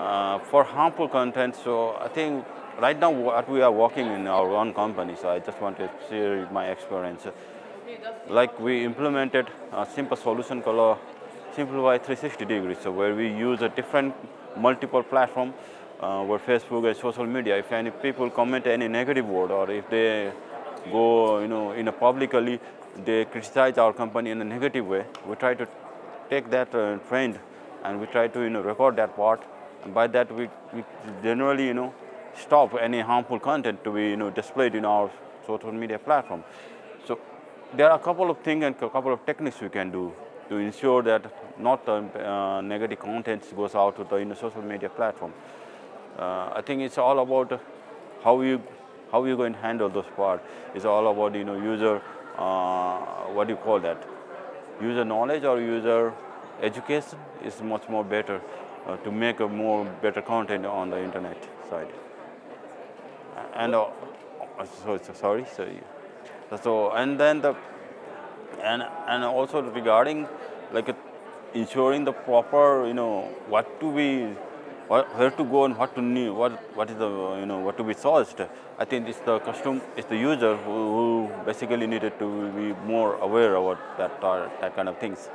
Uh, for harmful content, so I think right now what we are working in our own company, so I just want to share my experience. Like we implemented a simple solution called Simplify 360 degrees, so where we use a different multiple platform, uh, where Facebook and social media, if any people comment any negative word or if they go, you know, in a publicly, they criticize our company in a negative way, we try to take that uh, trend and we try to, you know, record that part. And by that, we, we generally, you know, stop any harmful content to be, you know, displayed in our social media platform. So there are a couple of things and a couple of techniques we can do to ensure that not uh, negative content goes out to the you know, social media platform. Uh, I think it's all about how you how you going to handle those part. It's all about you know user uh, what do you call that? User knowledge or user education is much more better uh, to make a more better content on the internet side. And uh, so, so sorry, sorry. So and then the and and also regarding like uh, ensuring the proper you know what to be what, where to go and what to need what what is the you know what to be sourced i think it's the custom it's the user who, who basically needed to be more aware about that uh, that kind of things